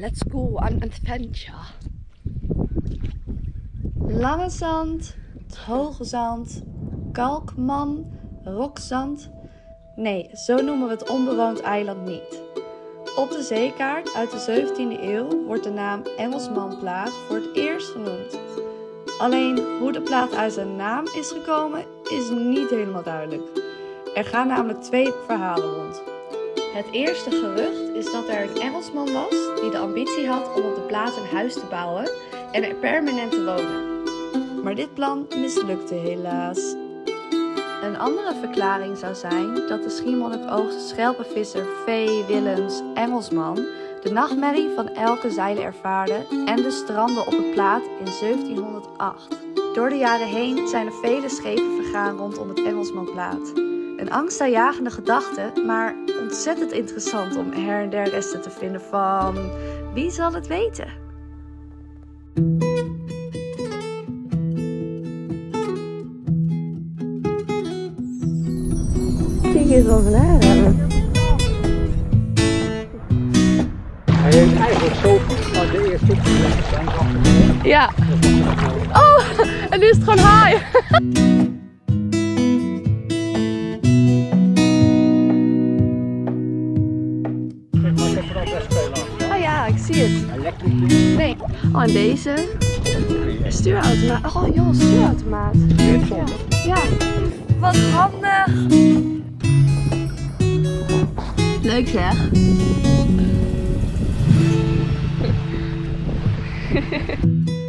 let's go on adventure. Lange zand, het hoge zand, kalkman, rokzand. Nee, zo noemen we het onbewoond eiland niet. Op de zeekaart uit de 17e eeuw wordt de naam Engelsmanplaat voor het eerst genoemd. Alleen hoe de plaat uit zijn naam is gekomen is niet helemaal duidelijk. Er gaan namelijk twee verhalen rond. Het eerste gerucht is dat er een Engelsman was die de ambitie had om op de plaat een huis te bouwen en er permanent te wonen. Maar dit plan mislukte helaas. Een andere verklaring zou zijn dat de Schiermonnikoogse schelpenvisser V. Willems Engelsman de nachtmerrie van elke zeiler ervaarde en de stranden op het plaat in 1708. Door de jaren heen zijn er vele schepen vergaan rondom het Engelsmanplaat. Een angstaanjagende gedachte, maar ontzettend interessant om her en der resten te vinden van wie zal het weten? Kijk eens over naar hebben. Hij heeft eigenlijk zo van de eerste. Ja. Oh, en nu is het gewoon haai. zie het. Nee. Oh, en deze? Stuurautomaat. Oh joh, stuurautomaat. Zonder. Ja. Wat handig. Leuk zeg.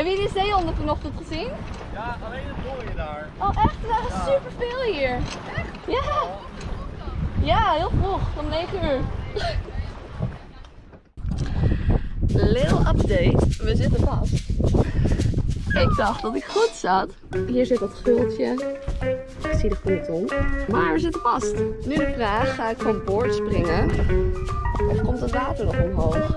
Hebben jullie de zeehonden vanochtend gezien? Ja, alleen het hoor je daar. Oh echt? Er waren superveel hier. Echt? Ja. Ja, heel vroeg. Om 9 uur. Lil update. We zitten vast. Ik dacht dat ik goed zat. Hier zit dat gultje. Ik zie de ponton. Maar we zitten vast. Nu de vraag, ga ik van boord springen? Of komt het water nog omhoog?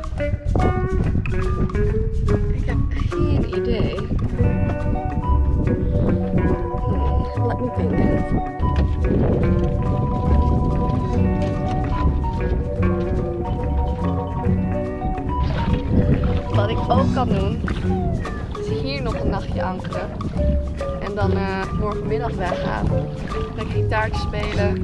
Doen, is hier nog een nachtje ankeren. En dan eh, morgenmiddag weggaan. Lekker gitaartje spelen.